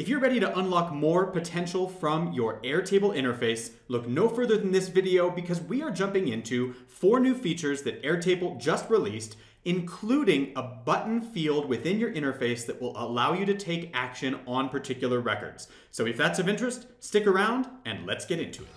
If you're ready to unlock more potential from your Airtable interface, look no further than this video because we are jumping into four new features that Airtable just released, including a button field within your interface that will allow you to take action on particular records. So if that's of interest, stick around and let's get into it.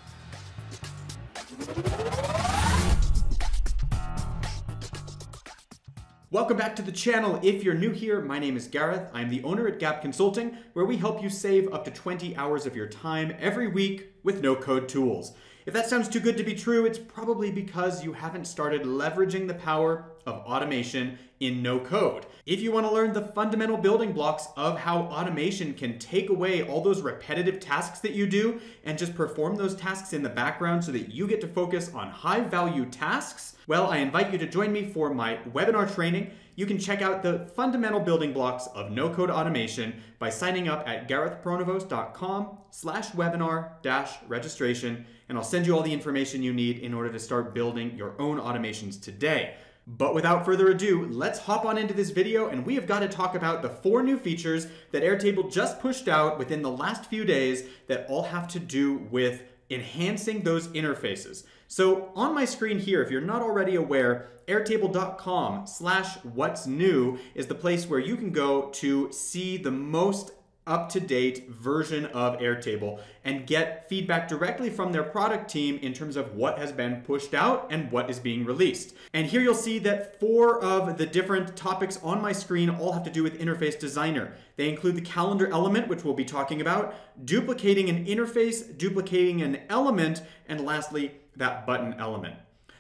Welcome back to the channel. If you're new here, my name is Gareth. I'm the owner at Gap Consulting, where we help you save up to 20 hours of your time every week with no code tools. If that sounds too good to be true, it's probably because you haven't started leveraging the power of automation in no code. If you want to learn the fundamental building blocks of how automation can take away all those repetitive tasks that you do and just perform those tasks in the background so that you get to focus on high value tasks, well, I invite you to join me for my webinar training. You can check out the fundamental building blocks of no-code automation by signing up at garethpronovost.com slash webinar dash registration, and I'll send you all the information you need in order to start building your own automations today. But without further ado, let's hop on into this video and we have got to talk about the four new features that Airtable just pushed out within the last few days that all have to do with enhancing those interfaces. So on my screen here, if you're not already aware, airtable.com slash what's new is the place where you can go to see the most up-to-date version of Airtable and get feedback directly from their product team in terms of what has been pushed out and what is being released. And here you'll see that four of the different topics on my screen all have to do with Interface Designer. They include the calendar element, which we'll be talking about, duplicating an interface, duplicating an element, and lastly, that button element.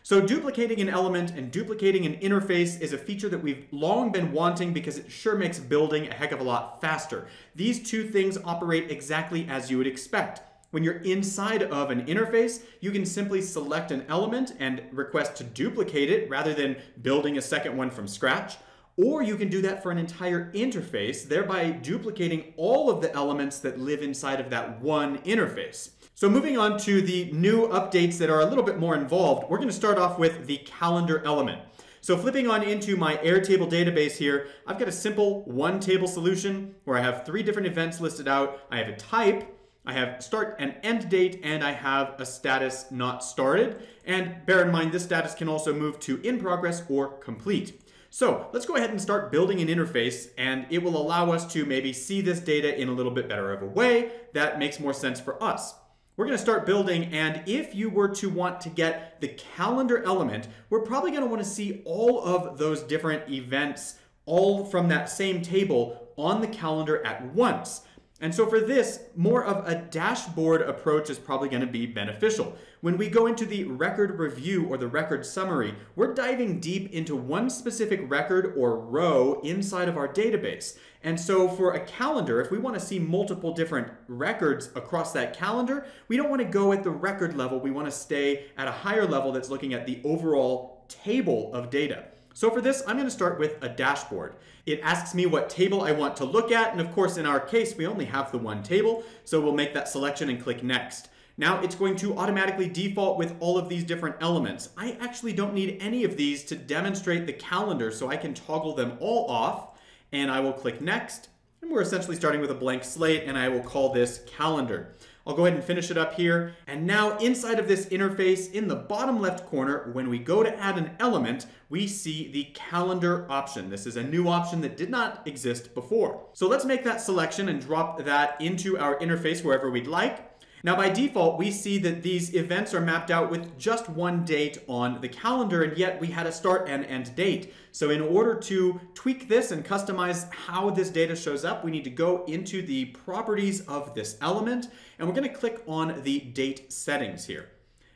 So duplicating an element and duplicating an interface is a feature that we've long been wanting because it sure makes building a heck of a lot faster. These two things operate exactly as you would expect. When you're inside of an interface, you can simply select an element and request to duplicate it rather than building a second one from scratch. Or you can do that for an entire interface, thereby duplicating all of the elements that live inside of that one interface. So moving on to the new updates that are a little bit more involved, we're going to start off with the calendar element. So flipping on into my Airtable database here, I've got a simple one table solution where I have three different events listed out. I have a type, I have start and end date, and I have a status not started. And bear in mind, this status can also move to in progress or complete. So let's go ahead and start building an interface and it will allow us to maybe see this data in a little bit better of a way that makes more sense for us. We're going to start building, and if you were to want to get the calendar element, we're probably going to want to see all of those different events all from that same table on the calendar at once. And so for this, more of a dashboard approach is probably going to be beneficial. When we go into the record review or the record summary, we're diving deep into one specific record or row inside of our database. And so for a calendar, if we want to see multiple different records across that calendar, we don't want to go at the record level. We want to stay at a higher level that's looking at the overall table of data. So for this, I'm going to start with a dashboard. It asks me what table I want to look at, and of course in our case, we only have the one table, so we'll make that selection and click Next. Now it's going to automatically default with all of these different elements. I actually don't need any of these to demonstrate the calendar, so I can toggle them all off, and I will click Next, and we're essentially starting with a blank slate, and I will call this Calendar. I'll go ahead and finish it up here. And now inside of this interface, in the bottom left corner, when we go to add an element, we see the calendar option. This is a new option that did not exist before. So let's make that selection and drop that into our interface wherever we'd like. Now by default, we see that these events are mapped out with just one date on the calendar, and yet we had a start and end date. So in order to tweak this and customize how this data shows up, we need to go into the properties of this element, and we're gonna click on the date settings here.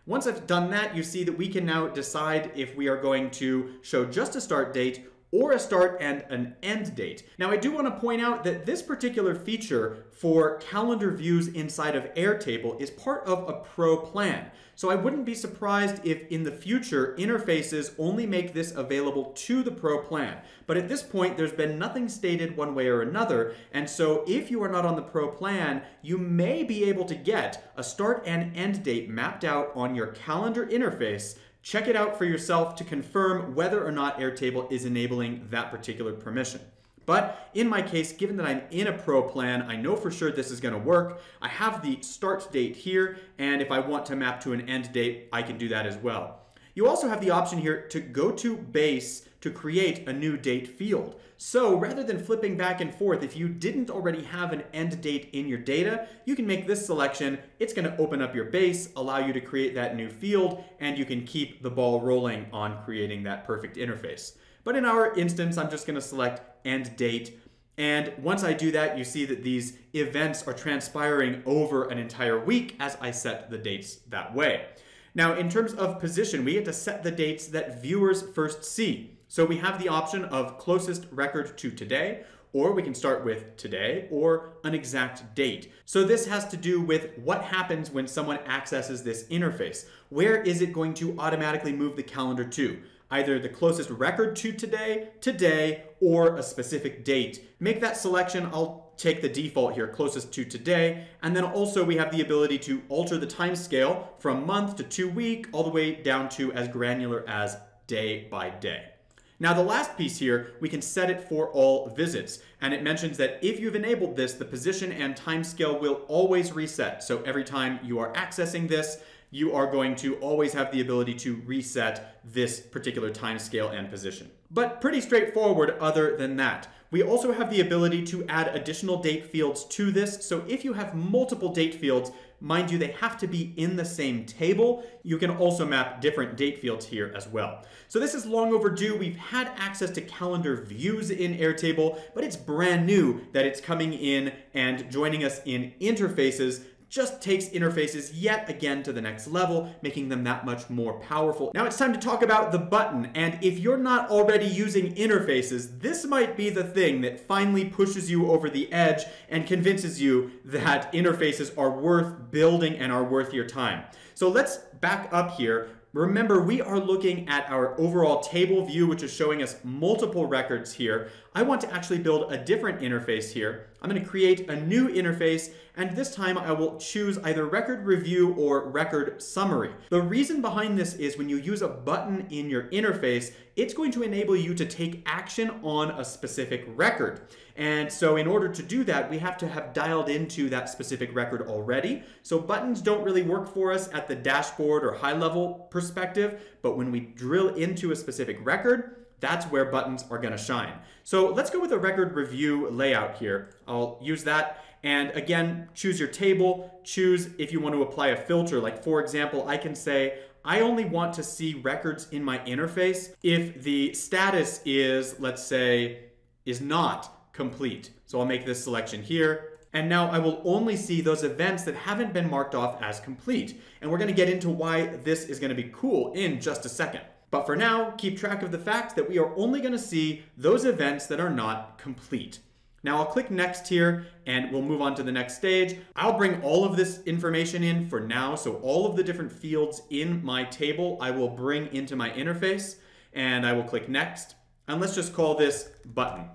Once I've done that, you see that we can now decide if we are going to show just a start date or a start and an end date. Now I do want to point out that this particular feature for calendar views inside of Airtable is part of a pro plan. So I wouldn't be surprised if in the future interfaces only make this available to the pro plan. But at this point there's been nothing stated one way or another and so if you are not on the pro plan you may be able to get a start and end date mapped out on your calendar interface Check it out for yourself to confirm whether or not Airtable is enabling that particular permission. But in my case, given that I'm in a pro plan, I know for sure this is gonna work. I have the start date here, and if I want to map to an end date, I can do that as well. You also have the option here to go to base to create a new date field. So rather than flipping back and forth, if you didn't already have an end date in your data, you can make this selection. It's gonna open up your base, allow you to create that new field, and you can keep the ball rolling on creating that perfect interface. But in our instance, I'm just gonna select end date. And once I do that, you see that these events are transpiring over an entire week as I set the dates that way. Now, in terms of position, we get to set the dates that viewers first see. So we have the option of closest record to today, or we can start with today or an exact date. So this has to do with what happens when someone accesses this interface. Where is it going to automatically move the calendar to? Either the closest record to today, today, or a specific date. Make that selection, I'll take the default here, closest to today. And then also we have the ability to alter the time scale from month to two week, all the way down to as granular as day by day. Now the last piece here, we can set it for all visits. And it mentions that if you've enabled this, the position and time scale will always reset. So every time you are accessing this, you are going to always have the ability to reset this particular time scale and position. But pretty straightforward other than that. We also have the ability to add additional date fields to this. So if you have multiple date fields, mind you, they have to be in the same table. You can also map different date fields here as well. So this is long overdue. We've had access to calendar views in Airtable, but it's brand new that it's coming in and joining us in interfaces just takes interfaces yet again to the next level, making them that much more powerful. Now it's time to talk about the button, and if you're not already using interfaces, this might be the thing that finally pushes you over the edge and convinces you that interfaces are worth building and are worth your time. So let's back up here Remember, we are looking at our overall table view, which is showing us multiple records here. I want to actually build a different interface here. I'm going to create a new interface, and this time I will choose either record review or record summary. The reason behind this is when you use a button in your interface, it's going to enable you to take action on a specific record. And so in order to do that, we have to have dialed into that specific record already. So buttons don't really work for us at the dashboard or high level perspective, but when we drill into a specific record, that's where buttons are gonna shine. So let's go with a record review layout here. I'll use that. And again, choose your table, choose if you want to apply a filter. Like for example, I can say, I only want to see records in my interface if the status is, let's say, is not complete. So I'll make this selection here. And now I will only see those events that haven't been marked off as complete. And we're gonna get into why this is gonna be cool in just a second. But for now, keep track of the fact that we are only gonna see those events that are not complete. Now I'll click next here and we'll move on to the next stage. I'll bring all of this information in for now. So all of the different fields in my table, I will bring into my interface and I will click next. And let's just call this button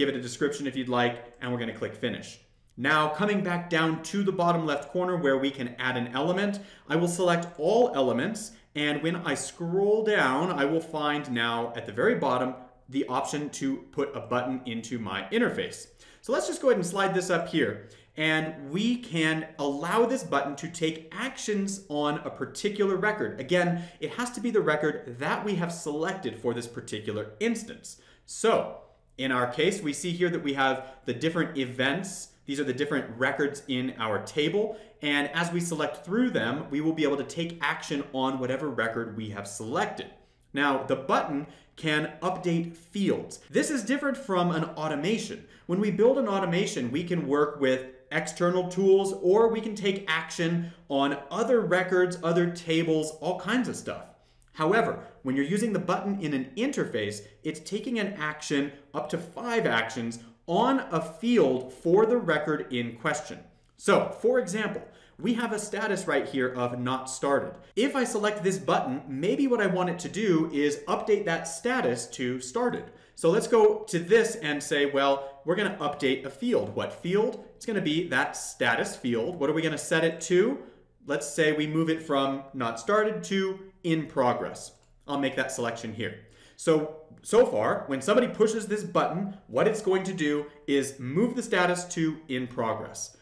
give it a description if you'd like, and we're gonna click finish. Now, coming back down to the bottom left corner where we can add an element, I will select all elements, and when I scroll down, I will find now at the very bottom the option to put a button into my interface. So let's just go ahead and slide this up here and we can allow this button to take actions on a particular record. Again, it has to be the record that we have selected for this particular instance. So in our case, we see here that we have the different events. These are the different records in our table. And as we select through them, we will be able to take action on whatever record we have selected. Now, the button can update fields. This is different from an automation. When we build an automation, we can work with external tools or we can take action on other records, other tables, all kinds of stuff. However, when you're using the button in an interface, it's taking an action, up to five actions, on a field for the record in question. So, for example, we have a status right here of not started. If I select this button, maybe what I want it to do is update that status to started. So let's go to this and say, well, we're gonna update a field. What field? It's gonna be that status field. What are we gonna set it to? Let's say we move it from not started to in progress. I'll make that selection here. So, so far, when somebody pushes this button, what it's going to do is move the status to in progress.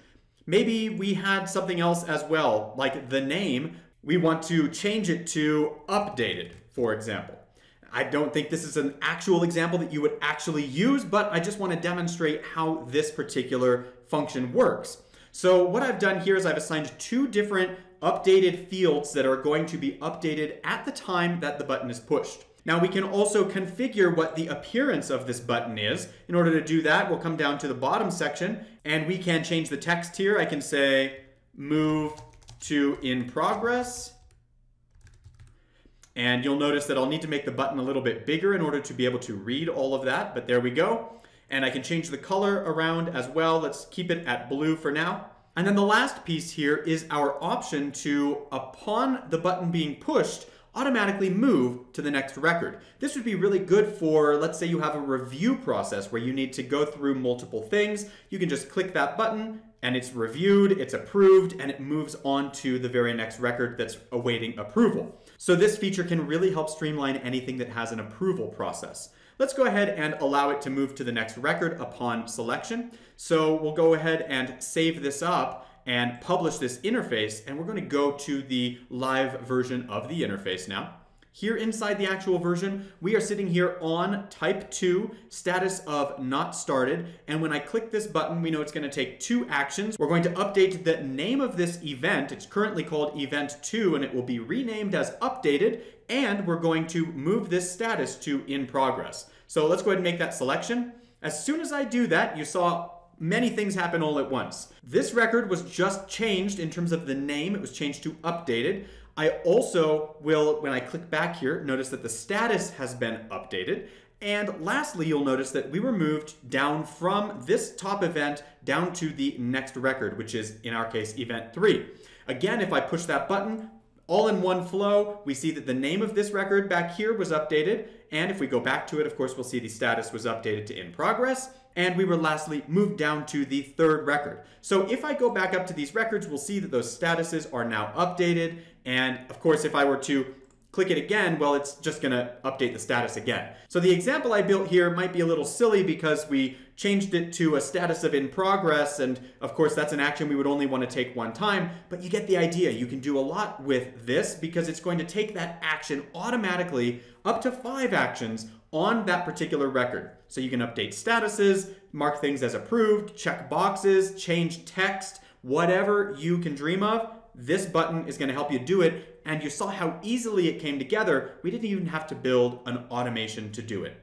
Maybe we had something else as well, like the name. We want to change it to updated, for example. I don't think this is an actual example that you would actually use, but I just want to demonstrate how this particular function works. So what I've done here is I've assigned two different updated fields that are going to be updated at the time that the button is pushed. Now we can also configure what the appearance of this button is. In order to do that, we'll come down to the bottom section and we can change the text here. I can say move to in progress and you'll notice that I'll need to make the button a little bit bigger in order to be able to read all of that, but there we go. And I can change the color around as well. Let's keep it at blue for now. And then the last piece here is our option to, upon the button being pushed, automatically move to the next record. This would be really good for, let's say you have a review process where you need to go through multiple things. You can just click that button and it's reviewed, it's approved, and it moves on to the very next record that's awaiting approval. So this feature can really help streamline anything that has an approval process. Let's go ahead and allow it to move to the next record upon selection. So we'll go ahead and save this up and publish this interface, and we're going to go to the live version of the interface now. Here inside the actual version, we are sitting here on type 2, status of not started, and when I click this button, we know it's gonna take two actions. We're going to update the name of this event. It's currently called event 2, and it will be renamed as updated, and we're going to move this status to in progress. So let's go ahead and make that selection. As soon as I do that, you saw many things happen all at once. This record was just changed in terms of the name. It was changed to updated. I also will, when I click back here, notice that the status has been updated. And lastly, you'll notice that we were moved down from this top event down to the next record, which is, in our case, event three. Again, if I push that button, all in one flow, we see that the name of this record back here was updated. And if we go back to it, of course, we'll see the status was updated to in progress and we were lastly moved down to the third record. So if I go back up to these records, we'll see that those statuses are now updated. And of course, if I were to click it again, well, it's just gonna update the status again. So the example I built here might be a little silly because we changed it to a status of in progress, and of course that's an action we would only wanna take one time, but you get the idea. You can do a lot with this because it's going to take that action automatically up to five actions on that particular record. So you can update statuses, mark things as approved, check boxes, change text, whatever you can dream of, this button is going to help you do it. And you saw how easily it came together. We didn't even have to build an automation to do it.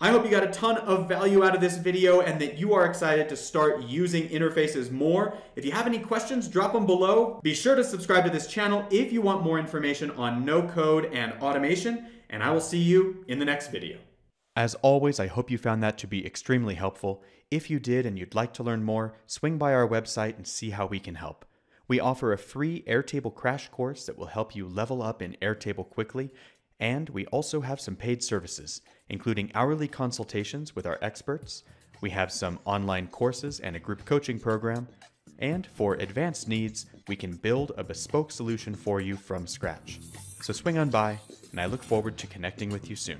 I hope you got a ton of value out of this video and that you are excited to start using interfaces more. If you have any questions, drop them below. Be sure to subscribe to this channel if you want more information on no code and automation and I will see you in the next video. As always, I hope you found that to be extremely helpful. If you did and you'd like to learn more, swing by our website and see how we can help. We offer a free Airtable crash course that will help you level up in Airtable quickly, and we also have some paid services, including hourly consultations with our experts. We have some online courses and a group coaching program, and for advanced needs, we can build a bespoke solution for you from scratch. So swing on by, and I look forward to connecting with you soon.